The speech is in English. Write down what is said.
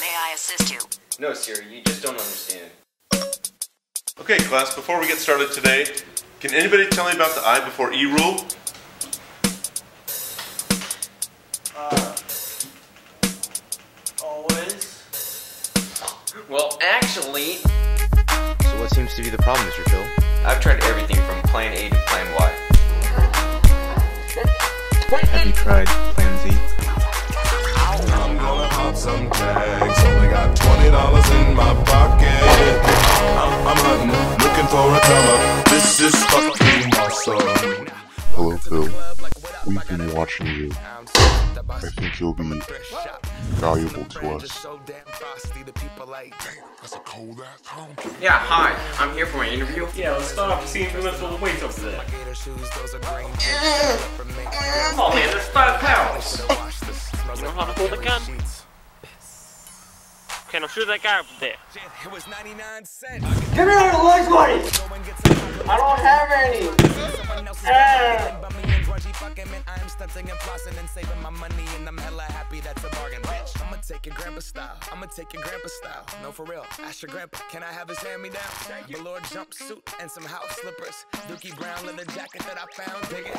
may I assist you? No, Siri, you just don't understand. Okay, class, before we get started today, can anybody tell me about the I before E rule? Uh, always. Well, actually, So what seems to be the problem, Mr. Phil? I've tried everything from plan A to plan Y. Have you tried Plan got dollars in my pocket. I'm, I'm hunting, looking for a come up. This is fucking awesome. Hello, Phil. We've been watching you. I think you'll be valuable to us. Yeah, hi. I'm here for my interview. Yeah, let's start off seeing who lifts all the weights over there. Come on, man, Okay, now shoot that guy up there. It was 99 cents. Give me all the lunch money! I don't have any! Ah. I'ma take your grandpa style. I'ma take your grandpa style. No, for real. Ask your grandpa, can I have his hand me down? Velour jumpsuit and some house slippers. Dookie Brown leather jacket that I found. Dig it.